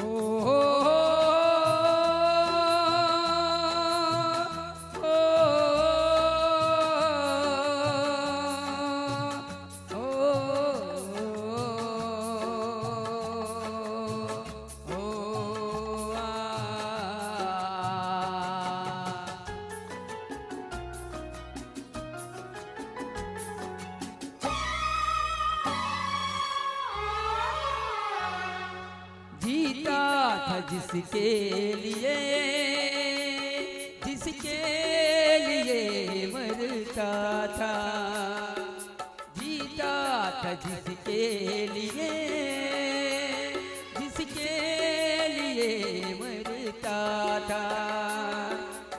जीता जिसके लिए जिसके लिए मरता था, जीता था जिसके लिए जिसके लिए मरता था।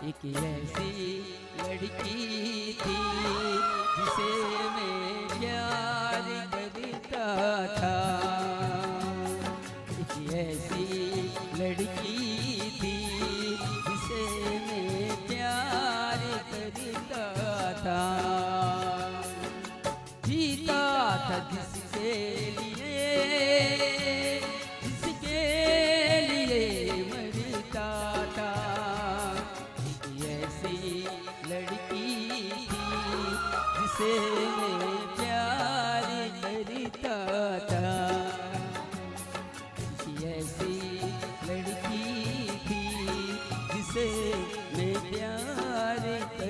एक ऐसी लड़की थी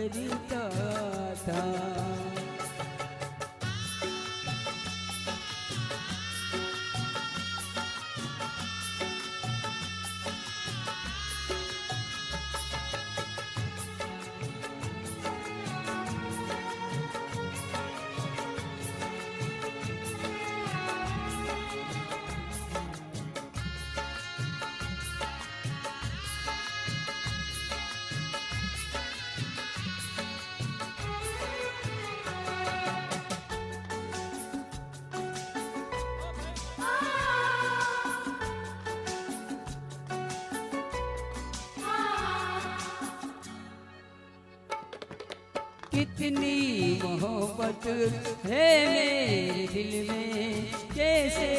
प्यार था। कितनी मोहब्बत है मेरे दिल में, कैसे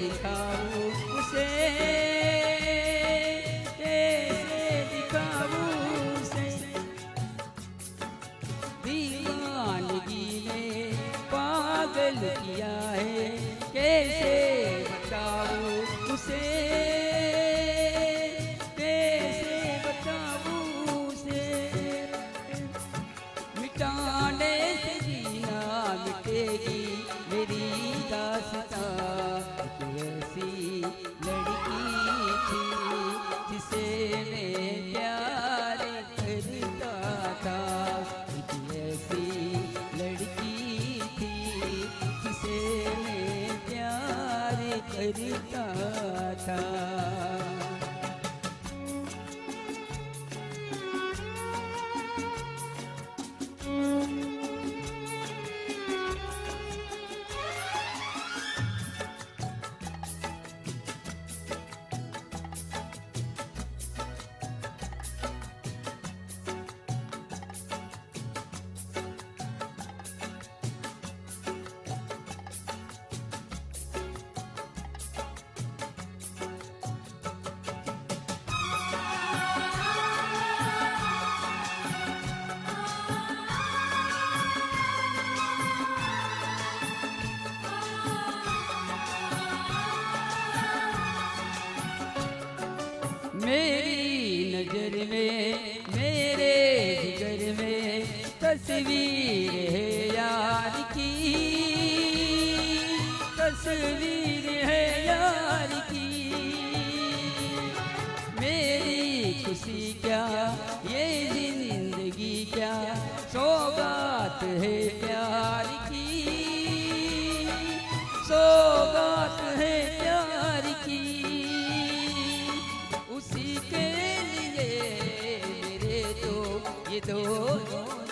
दिखाऊँ उसे? कैसे दिखाऊँ उसे? दीवानगी ने पागल किया है, कैसे बताऊँ उसे? प्यार करता था। तस्वीर है यार की। तस्वीर है यार की। मेरी खुशी क्या? ये ज़िंदगी क्या? सौगात है प्यार की। सौगात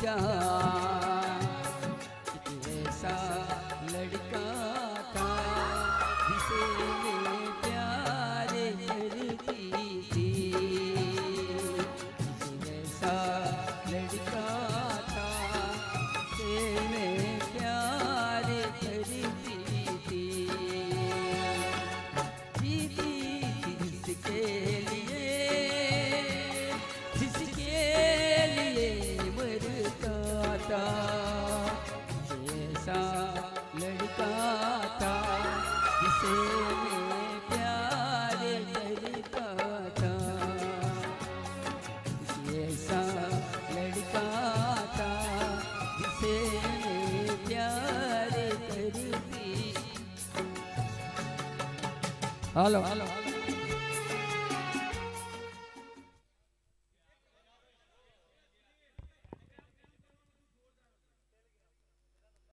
जहाँ एक ऐसा ऐसा लड़का था, जिसे मैं प्यार करता था। ऐसा लड़का था, जिसे मैं प्यार करती। Hello hello.